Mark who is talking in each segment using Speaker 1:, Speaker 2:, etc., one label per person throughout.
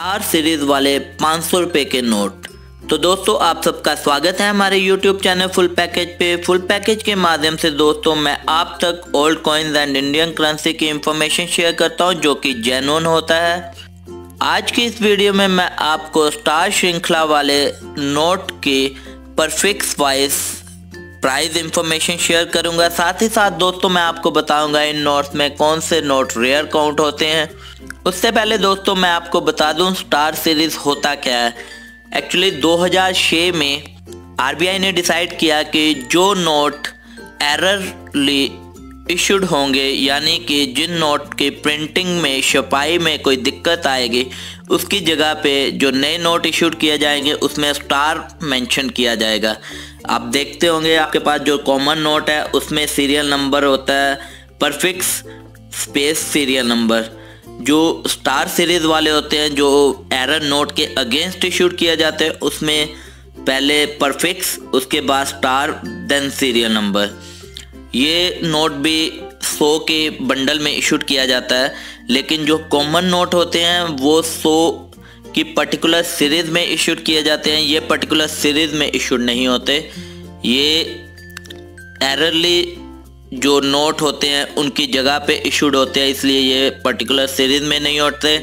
Speaker 1: R series वाले पाँच सौ रुपये के नोट। तो दोस्तों, आप सबका स्वागत है हमारे यूट्यूब चैनल फुल पैकेज पे। फुल पैकेज के माध्यम से दोस्तों, मैं आप तक old coins and Indian currency की इंफॉर्मेशन शेयर करता हूँ, जो कि जेनुअन होता है। आज की इस वीडियो में मैं आपको स्टार श्रृंखला वाले नोट की prefix wise price information share करूँगा। साथ ही साथ दोस्तों, मैं आपको बताऊँगा इन नोट्स में कौन से नोट रेयर काउंट होते हैं। उससे पहले दोस्तों मैं आपको बता दूँ स्टार सीरीज़ होता क्या है? एक्चुअली 2006 में आरबीआई ने डिसाइड किया कि जो नोट एररली इशूड होंगे, यानी कि जिन नोट की प्रिंटिंग में, छपाई में कोई दिक्कत आएगी, उसकी जगह पे जो नए नोट इशूड किए जाएँगे, उसमें स्टार मेंशन किया जाएगा। आप देखते होंगे आपके पास जो कॉमन नोट है, उसमें सीरियल नंबर होता है परफिक्स स्पेस सीरियल नंबर जो स्टार सीरीज़ वाले होते हैं, जो एरर नोट के अगेंस्ट इशूड किया जाते हैं, उसमें पहले परफिक्स उसके बाद स्टार, देन सीरियल नंबर। ये नोट भी सौ के बंडल में इशूड किया जाता है, लेकिन जो कॉमन नोट होते हैं, वो सौ की पर्टिकुलर सीरीज़ में इशूड किए जाते हैं, ये पर्टिकुलर सीरीज़ में इशूड नहीं होते। ये एररली जो नोट होते हैं, उनकी जगह पे इशूड होते हैं, इसलिए ये पर्टिकुलर सीरीज़ में नहीं होते।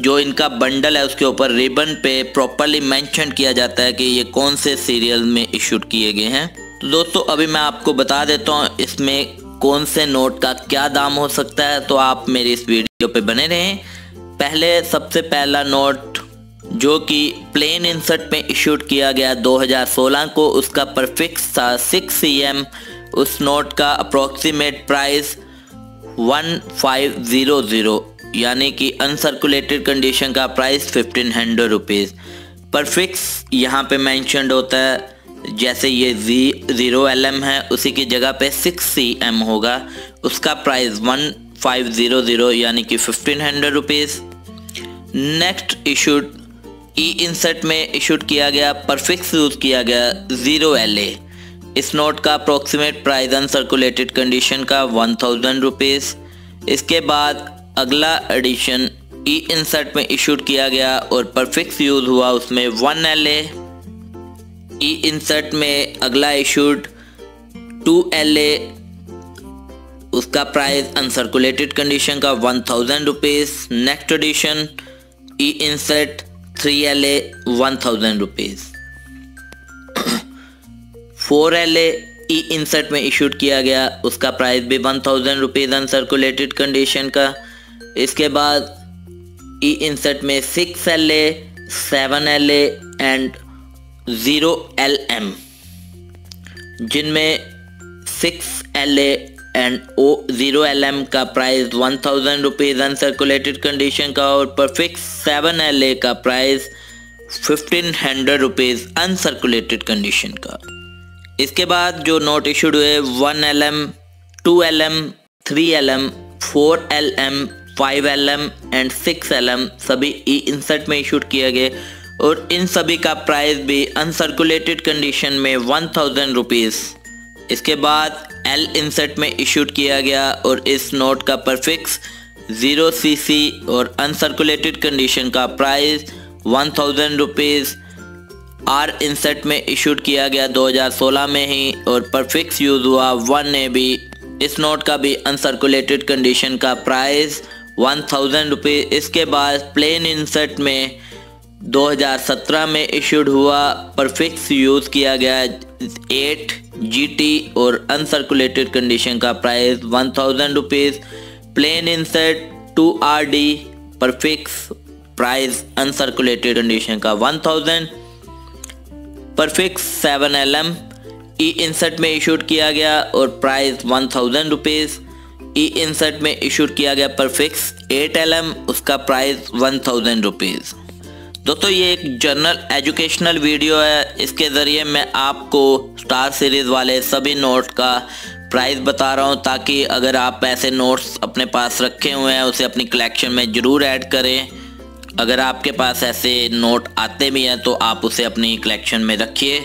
Speaker 1: जो इनका बंडल है, उसके ऊपर रिबन पे प्रॉपरली मेंशन किया जाता है कि ये कौन से सीरियल में इशूड किए गए हैं। तो दोस्तों, अभी मैं आपको बता देता हूँ, इसमें कौन से नोट का क्या दाम हो सकता है तो आप मेरी इस वीडियो पे बने रहें। पहले, सबसे पहला नोट जो कि प्लेन इंसर्ट में इशूड किया गया 2016 को, उसका परफिक्स था सिक्स सी एम उस नोट का approximate price one five zero zero यानी कि अनसर्कुलेटेड कंडीशन का price fifteen hundred rupees prefix यहाँ पे मैंशनड होता है, जैसे ये जी ज़ीरो एल एम है, उसी की जगह पे सिक्स सी एम होगा। उसका price one five zero zero यानी कि fifteen hundred rupees next issued E insert में इशूड किया गया परफिक्स यूज़ किया गया ज़ीरो एल ए इस नोट का अप्रोक्सीमेट प्राइस अनसर्कुलेटेड कंडीशन का वन थाउज़ेंड रुपीज़ इसके बाद अगला एडिशन ई इंसर्ट में इशूड किया गया और परफिक्स यूज़ हुआ उसमें one L A E insert में अगला इशूड टू एल ए उसका प्राइस अनसर्कुलेटेड कंडीशन का one thousand rupees next edition E insert three L A one thousand rupees four L E insert में issued किया गया। उसका प्राइस भी one thousand rupees uncirculated condition का। इसके बाद ई इंसर्ट में six L A, seven L A and zero L M. जिनमें six L A and O zero L M का price one thousand rupees uncirculated condition का और prefix seven L A का price fifteen hundred rupees uncirculated condition का। इसके बाद जो note issued हुए one L M two L M three L M four L M five L M and six L M सभी E insert में issued किए गए। और इन सभी का प्राइस भी अनसर्कुलेटेड कंडीशन में वन थाउज़ेंड रुपीज़ इसके बाद एल इंसर्ट में इशूड किया गया और इस नोट का परफिक्स ज़ीरो सी सी और अनसर्कुलेटेड कंडीशन का price one thousand rupees R insert में इशूड किया गया 2016 में ही और परफिक्स यूज़ हुआ वन ए बी इस नोट का भी अनसर्कुलेटेड कंडीशन का प्राइस वन थाउज़ेंड रुपीज़ इसके बाद प्लेन इंसर्ट में 2017 में इशूड हुआ परफिक्स यूज़ किया गया एट जीटी और अनसर्कुलेटेड कंडीशन का price one thousand rupees plain insert two R D prefix price uncirculated condition का one thousand prefix seven L M E insert में इशूड किया गया और price one thousand rupees E insert में issued किया गया prefix eight L M उसका price one thousand rupees दोस्तों, ये एक जर्नल एजुकेशनल वीडियो है। इसके ज़रिए मैं आपको स्टार सीरीज़ वाले सभी नोट का प्राइस बता रहा हूँ ताकि अगर आप ऐसे नोट्स अपने पास रखे हुए हैं, उसे अपनी कलेक्शन में ज़रूर ऐड करें। अगर आपके पास ऐसे नोट आते भी हैं तो आप उसे अपनी कलेक्शन में रखिए।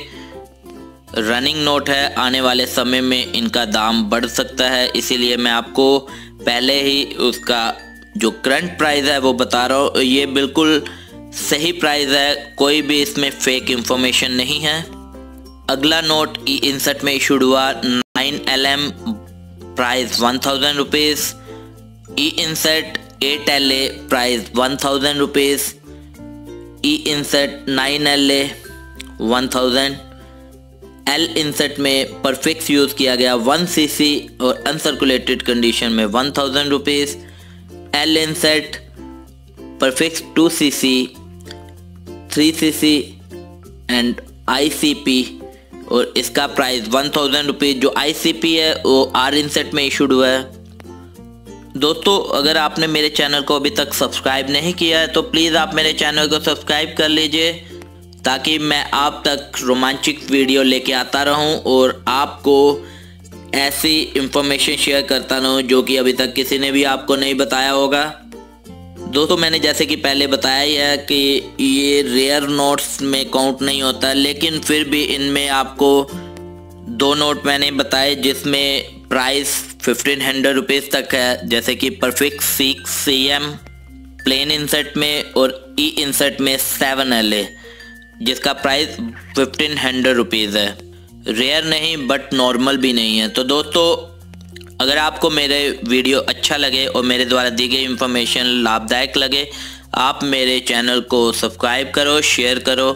Speaker 1: रनिंग नोट है, आने वाले समय में इनका दाम बढ़ सकता है, इसीलिए मैं आपको पहले ही उसका जो करंट प्राइस है, वो बता रहा हूँ। ये बिल्कुल सही प्राइस है, कोई भी इसमें फेक इंफॉर्मेशन नहीं है। अगला नोट ई इंसर्ट में इशूड हुआ nine L M price one thousand rupees E insert eight L A price one thousand rupees E insert nine L A one thousand L insert में prefix use किया गया one C C और uncirculated condition में one thousand rupees L insert prefix two C C three C C and I C P और इसका price one thousand rupees जो आई C P है, वो आर इंसेट में इशूड हुआ है। दोस्तों, अगर आपने मेरे चैनल को अभी तक सब्सक्राइब नहीं किया है तो प्लीज़ आप मेरे चैनल को सब्सक्राइब कर लीजिए, ताकि मैं आप तक रोमांचिक वीडियो लेके आता रहूँ और आपको ऐसी इंफॉर्मेशन शेयर करता रहूँ, जो कि अभी तक किसी ने भी आपको नहीं बताया होगा। दोस्तों, मैंने जैसे कि पहले बताया ही है कि ये रेयर नोट्स में काउंट नहीं होता, लेकिन फिर भी इनमें आपको दो नोट मैंने बताए, जिसमें प्राइस फिफ्टीन हंड्रेड रुपीज़ तक है, जैसे कि perfect six C M plain insert में और ई e इंसर्ट में सेवन एल ए जिसका प्राइस फिफ्टीन हंड्रेड रुपीज़ है। रेयर नहीं बट नॉर्मल भी नहीं है। तो दोस्तों, अगर आपको मेरे वीडियो अच्छा लगे और मेरे द्वारा दी गई इंफॉर्मेशन लाभदायक लगे, आप मेरे चैनल को सब्सक्राइब करो शेयर करो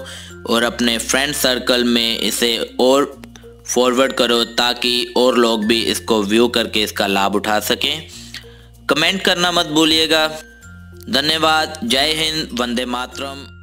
Speaker 1: और अपने फ्रेंड सर्कल में इसे और फॉरवर्ड करो ताकि और लोग भी इसको व्यू करके इसका लाभ उठा सकें। कमेंट करना मत भूलिएगा। धन्यवाद। जय हिंद। वंदे मातरम।